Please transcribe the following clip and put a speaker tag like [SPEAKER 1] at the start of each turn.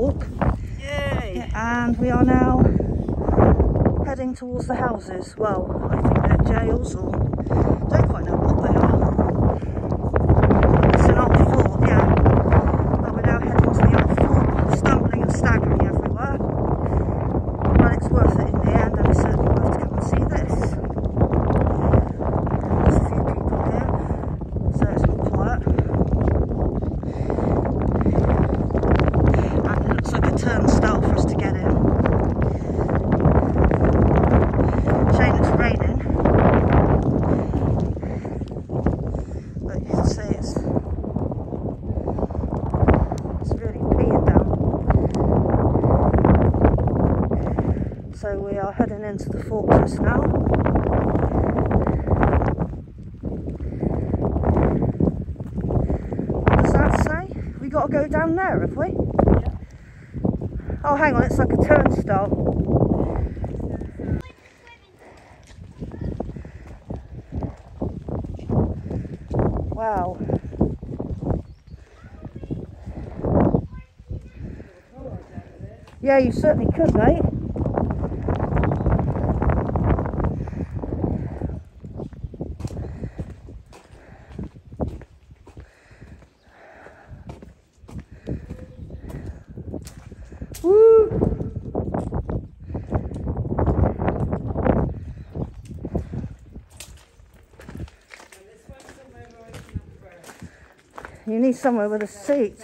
[SPEAKER 1] walk.
[SPEAKER 2] Yay!
[SPEAKER 1] And we are now heading towards the houses. Well, I think they're jails or don't quite know what they are. It's an old fort, yeah. But we're now heading to the old fort, stumbling and staggering everywhere. But it's worth it in the end and it's certainly worth to come and see this. There's a few people here, so it's more quiet. And it looks like a turnstile for us to get in. Shame it's raining. But you can see it's it's really peeing down. So we are heading into the fortress now. What does that say? We got to go down there, have we?
[SPEAKER 2] Yeah.
[SPEAKER 1] Oh, hang on, it's like a turnstile. Wow. Yeah, you certainly could, mate. You need somewhere with a seat.